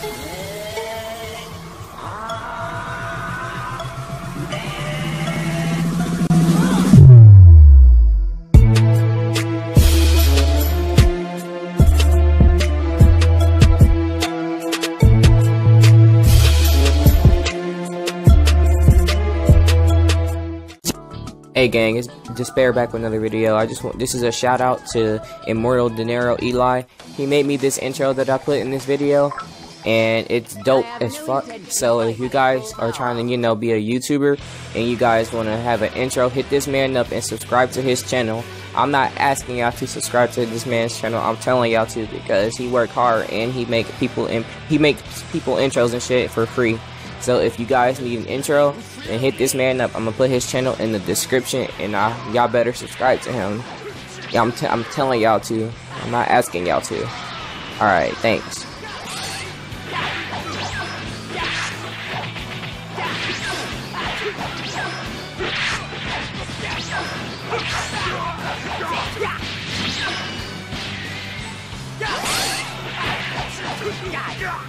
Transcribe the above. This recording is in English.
Hey gang, it's Despair back with another video. I just want this is a shout out to Immortal Dinero Eli. He made me this intro that I put in this video and it's dope as fuck. So if you guys are trying to, you know, be a YouTuber and you guys want to have an intro, hit this man up and subscribe to his channel. I'm not asking y'all to subscribe to this man's channel. I'm telling y'all to because he work hard and he make people in, he makes people intros and shit for free. So if you guys need an intro, then hit this man up. I'm gonna put his channel in the description, and uh, y'all better subscribe to him. Yeah, I'm, t I'm telling y'all to. I'm not asking y'all to. All right, thanks. No!